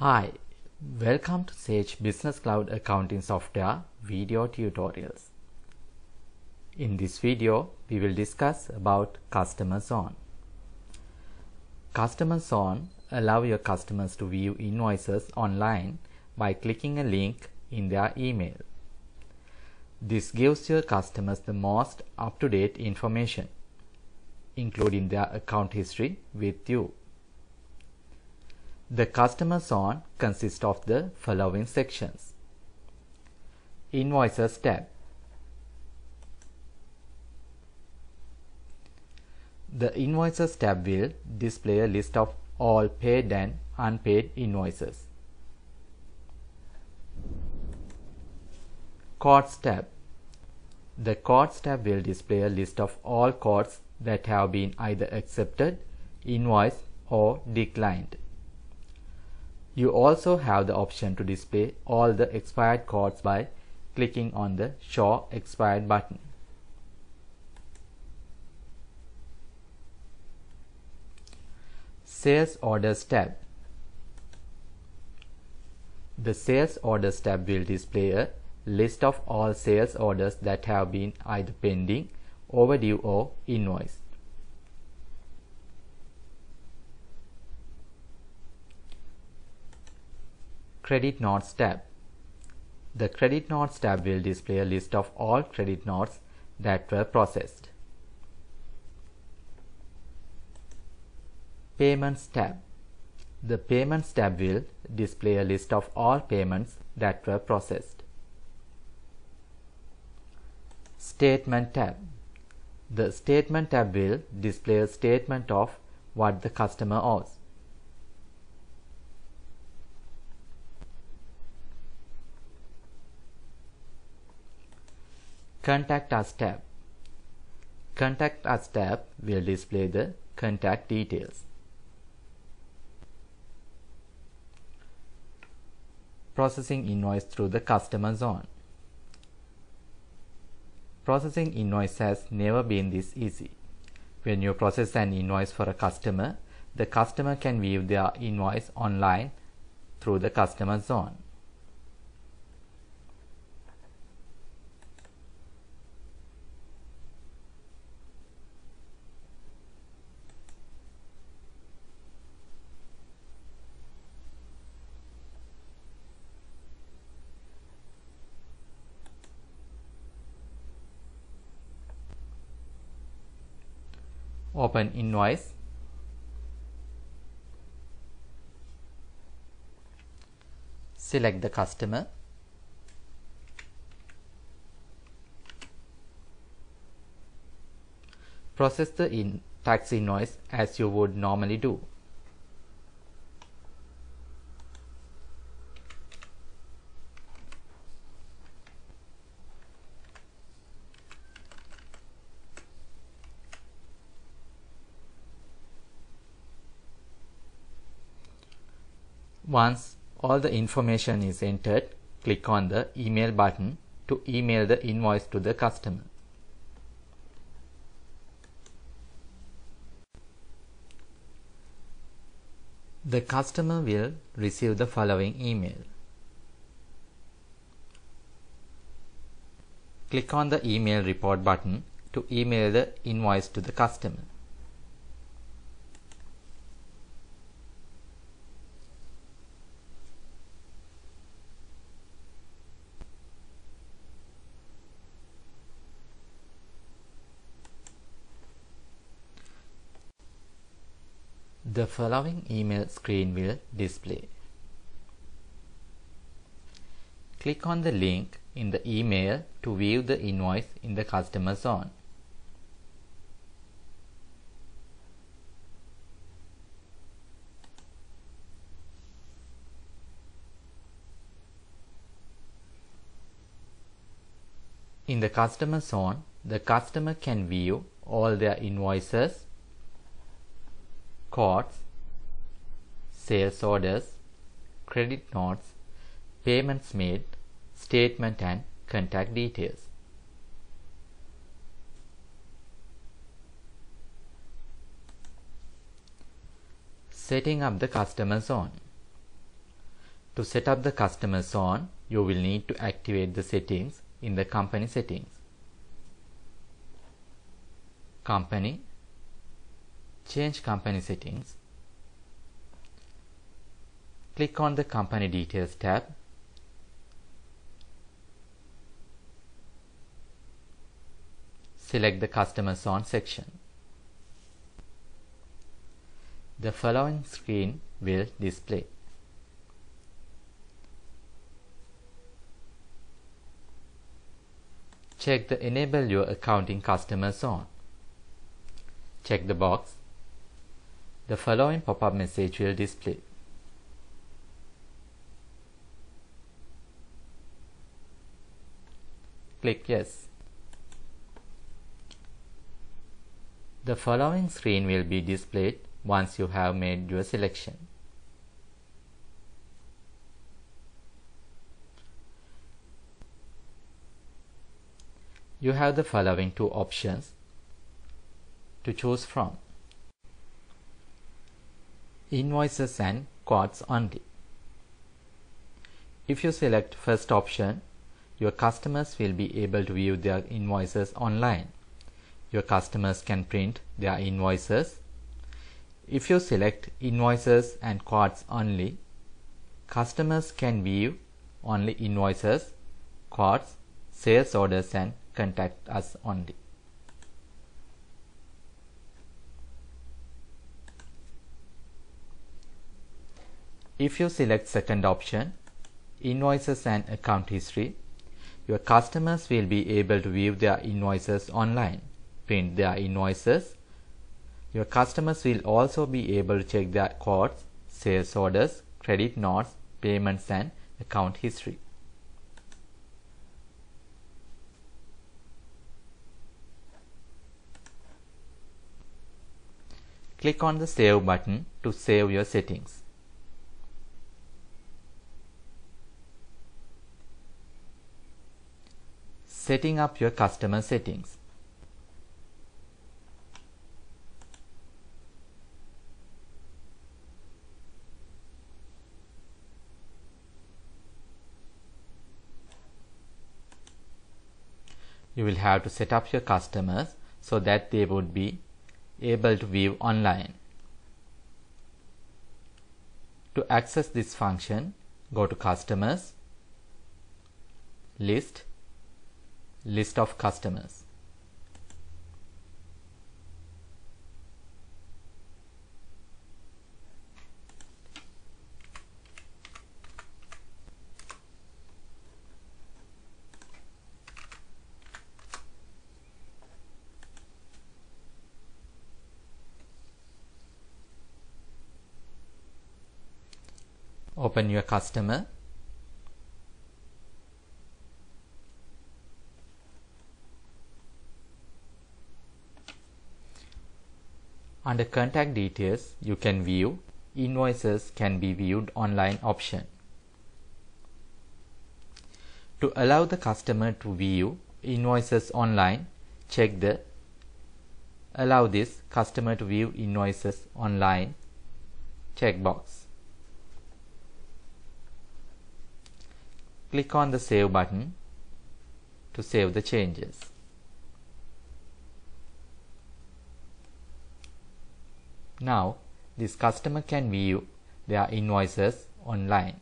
Hi, welcome to Sage Business Cloud Accounting Software video tutorials. In this video, we will discuss about Customer Zone. Customer Zone allow your customers to view invoices online by clicking a link in their email. This gives your customers the most up-to-date information, including their account history with you. The Customer Zone consists of the following sections. Invoices tab. The Invoices tab will display a list of all paid and unpaid invoices. Quotes tab. The Quotes tab will display a list of all quotes that have been either accepted, invoiced, or declined. You also have the option to display all the expired quotes by clicking on the Show Expired button. Sales Orders tab. The Sales Orders tab will display a list of all sales orders that have been either pending, overdue or invoiced. Credit Notes tab. The Credit Notes tab will display a list of all credit notes that were processed. Payments tab. The Payments tab will display a list of all payments that were processed. Statement tab. The Statement tab will display a statement of what the customer owes. Contact Us tab. Contact Us tab will display the contact details. Processing invoice through the customer zone. Processing invoice has never been this easy. When you process an invoice for a customer, the customer can view their invoice online through the customer zone. Open invoice. Select the customer. Process the in tax invoice as you would normally do Once all the information is entered, click on the email button to email the invoice to the customer. The customer will receive the following email. Click on the email report button to email the invoice to the customer. The following email screen will display. Click on the link in the email to view the invoice in the customer zone. In the customer zone, the customer can view all their invoices, quotes, sales orders, credit notes, payments made, statement and contact details. Setting up the customer zone. To set up the customer zone, you will need to activate the settings in the company settings. Company, change company settings. Click on the company details tab. Select the customer zone section. The following screen will display. Check the Enable your accounting customer zone. Check the box. The following pop-up message will display. Click Yes. The following screen will be displayed once you have made your selection. you have the following two options to choose from. Invoices and quotes only. If you select first option, your customers will be able to view their invoices online. Your customers can print their invoices. If you select invoices and quotes only, customers can view only invoices, quotes, sales orders and contact us only. If you select second option, invoices and account history, your customers will be able to view their invoices online, print their invoices. Your customers will also be able to check their quotes, sales orders, credit notes, payments and account history. Click on the Save button to save your settings. Setting up your customer settings. You will have to set up your customers so that they would be able to view online. To access this function, go to Customers, List, List of Customers. open your customer Under contact details, you can view invoices can be viewed online option. To allow the customer to view invoices online, check the allow this customer to view invoices online checkbox. Click on the Save button to save the changes. Now, this customer can view their invoices online.